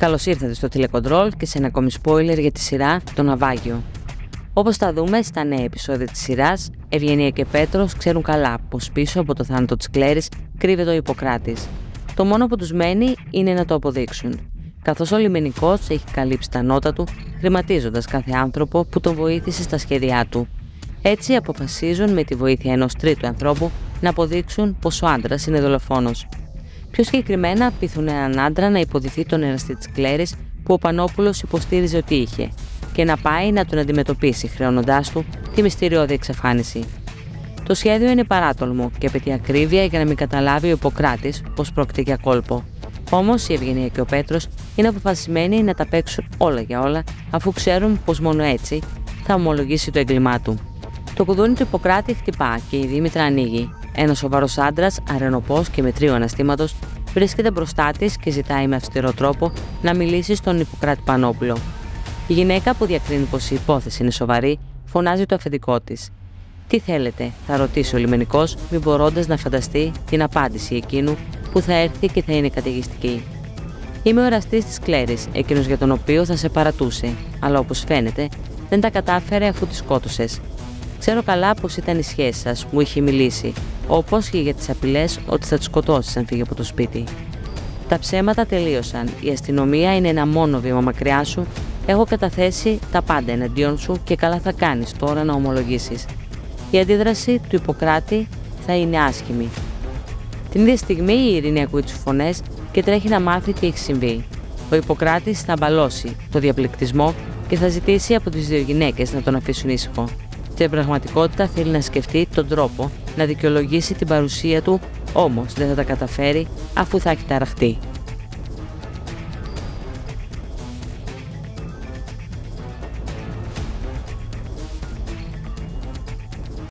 Καλώς ήρθατε στο τηλεκοντρόλ και σε ένα ακόμη spoiler για τη σειρά Το Ναυάγιο. Όπως θα δούμε στα νέα επεισόδια της σειράς, Ευγενία και Πέτρος ξέρουν καλά πως πίσω από το θάνατο της Κλέρης κρύβεται ο Ιπποκράτης. Το μόνο που τους μένει είναι να το αποδείξουν. Καθώς ο λιμενικός έχει καλύψει τα νότα του, χρηματίζοντας κάθε άνθρωπο που τον βοήθησε στα σχέδιά του. Έτσι αποφασίζουν με τη βοήθεια ενός τρίτου ανθρώπου να αποδείξουν πως ο άντρας είναι δολοφόνος. Πιο συγκεκριμένα, πείθουν έναν άντρα να υποδηθεί τον εραστή της Κλέρης που ο Πανόπουλος υποστήριζε ότι είχε και να πάει να τον αντιμετωπίσει, χρεώνοντάς του τη μυστηριώδη εξαφάνιση. Το σχέδιο είναι παράτολμο και απαιτεί ακρίβεια για να μην καταλάβει ο Ιπποκράτης πως πρόκειται για κόλπο. Όμως η Ευγενία και ο Πέτρος είναι αποφασισμένοι να τα παίξουν όλα για όλα, αφού ξέρουν πως μόνο έτσι θα ομολογήσει το έγκλημά του. Το κουδούνι του Ιπποκράτη χτυπά και η Δήμητρα ανοίγει. Ένας σοβαρός άντρας, αρενοπός και με τρίο αναστήματος, βρίσκεται μπροστά της και ζητάει με αυστηρό τρόπο να μιλήσει στον Ιπποκράτη Πανόπουλο. Η γυναίκα που διακρίνει πως η υπόθεση είναι σοβαρή, φωνάζει το αφεντικό της. Τι θέλετε, θα ρωτήσει ο λιμενικός, μην μπορώντας να φανταστεί την απάντηση εκείνου που θα έρθει και θα είναι καταιγιστική. Είμαι ο εραστής της Κλέρης, εκείνος για τον οποίο θα σε παρατούσε, αλλά όπως φαίνεται δεν τα κατάφερε αφού τη σκότωσες. Ξέρω καλά πως ήταν η σχέση σας, μου είχε μιλήσει, όπω και για τις απειλές ότι θα τη σκοτώσεις αν φύγει από το σπίτι. Τα ψέματα τελείωσαν. Η αστυνομία είναι ένα μόνο βήμα μακριά σου. Έχω καταθέσει τα πάντα εναντίον σου και καλά θα κάνεις τώρα να ομολογήσεις. Η αντίδραση του Ιπποκράτη θα είναι άσχημη. Την ίδια στιγμή η Ειρήνη ακούει τις φωνές και τρέχει να μάθει τι έχει συμβεί. Ο Ιπποκράτης θα αμπαλώσει το διαπληκτισμό και θα ζητήσει από τις δύο γυναίκες να τον αφήσουν ήσυχο. Στην πραγματικότητα θέλει να σκεφτεί τον τρόπο να δικαιολογήσει την παρουσία του, όμως δεν θα τα καταφέρει αφού θα έχει ταραχτεί.